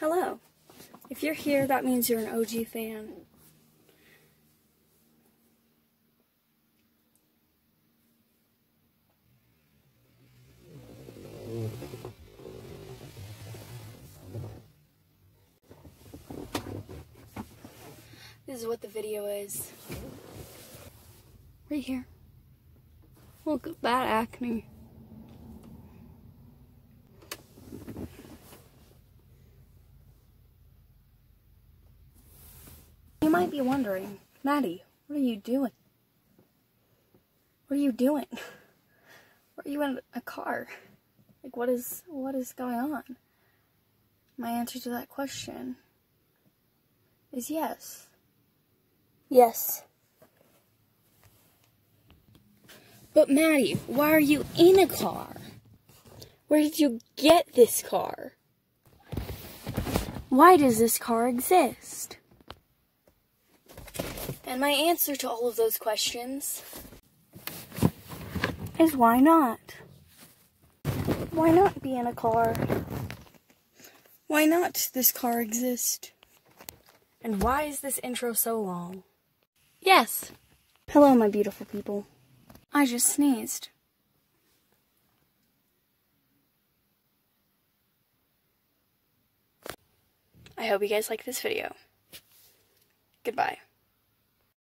Hello. If you're here, that means you're an OG fan. This is what the video is. Right here. Look at that acne. You might be wondering, Maddie, what are you doing? What are you doing? Are you in a car? Like what is what is going on? My answer to that question is yes. Yes. But Maddie, why are you in a car? Where did you get this car? Why does this car exist? And my answer to all of those questions is why not? Why not be in a car? Why not this car exist? And why is this intro so long? Yes. Hello, my beautiful people. I just sneezed. I hope you guys like this video. Goodbye.